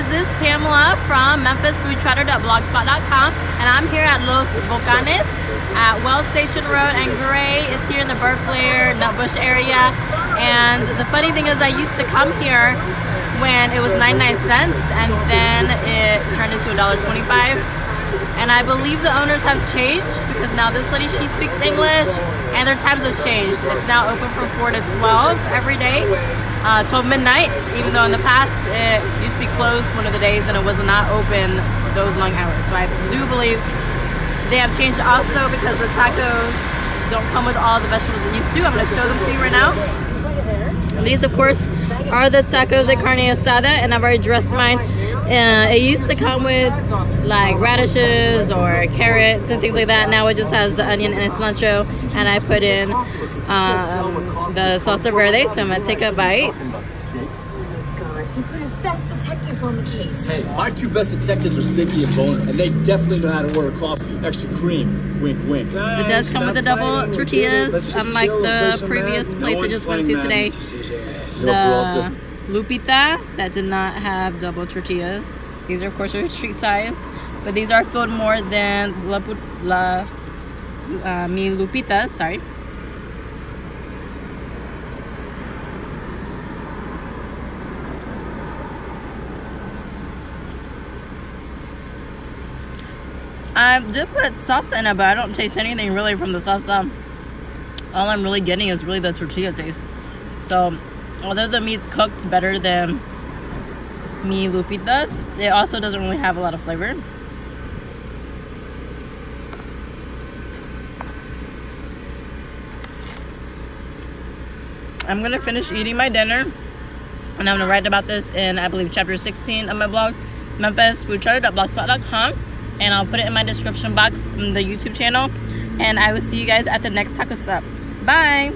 guys, this is Pamela from MemphisFoodTrotter.blogspot.com and I'm here at Los Volcanes at Wells Station Road and Gray. It's here in the Burt Nutbush area. And the funny thing is I used to come here when it was 99 cents and then it turned into $1.25. And I believe the owners have changed because now this lady, she speaks English and their times have changed. It's now open from 4 to 12 every day uh, 12 midnight, even though in the past it used to be closed one of the days and it was not open those long hours. So I do believe they have changed also because the tacos don't come with all the vegetables it used to. I'm going to show them to you right now. These, of course, are the tacos de carne asada, and I've already dressed mine. Uh, it used to come with like radishes or carrots and things like that. Now it just has the onion and cilantro, and I put in um, the salsa verde, so I'm gonna take a bite. He put his best detectives on the case. Hey, my two best detectives are Sticky and Bone, and they definitely know how to order coffee. Extra cream. Wink, wink. It does come with the double tortillas, unlike the previous place I just went to today. The Lupita that did not have double tortillas. These are, of course, are street size, but these are filled more than La, La uh, Mi Lupitas, sorry. I did put salsa in it, but I don't taste anything really from the salsa. All I'm really getting is really the tortilla taste. So, although the meat's cooked better than Mi Lupitas, it also doesn't really have a lot of flavor. I'm gonna finish eating my dinner and I'm gonna write about this in I believe chapter 16 of my blog, memphisfoodtrotter.blogspot.com and I'll put it in my description box in the YouTube channel. And I will see you guys at the next taco stop. Bye!